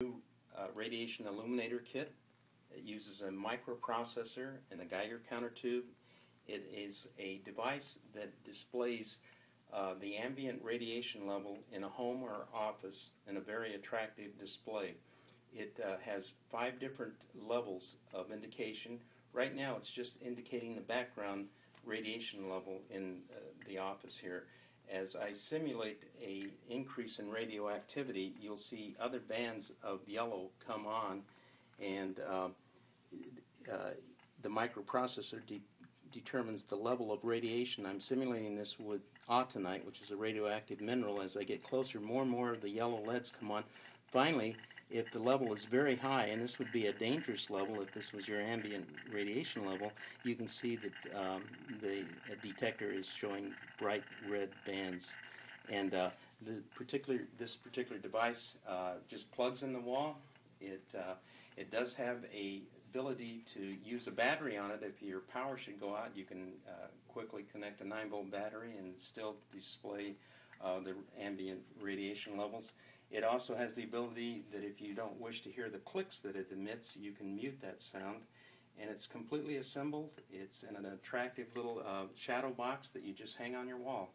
new uh, radiation illuminator kit. It uses a microprocessor and a Geiger counter tube. It is a device that displays uh, the ambient radiation level in a home or office in a very attractive display. It uh, has five different levels of indication. Right now, it's just indicating the background radiation level in uh, the office here. As I simulate a increase in radioactivity, you'll see other bands of yellow come on, and uh, uh, the microprocessor de- determines the level of radiation. I'm simulating this with autunite, which is a radioactive mineral. As I get closer, more and more of the yellow LEDs come on. Finally, if the level is very high, and this would be a dangerous level if this was your ambient radiation level, you can see that um, the detector is showing bright red bands. And uh, the particular this particular device uh, just plugs in the wall. It uh, it does have a ability to use a battery on it. If your power should go out, you can uh, quickly connect a 9 volt battery and still display uh, the ambient radiation levels. It also has the ability that if you don't wish to hear the clicks that it emits, you can mute that sound. And it's completely assembled. It's in an attractive little uh, shadow box that you just hang on your wall.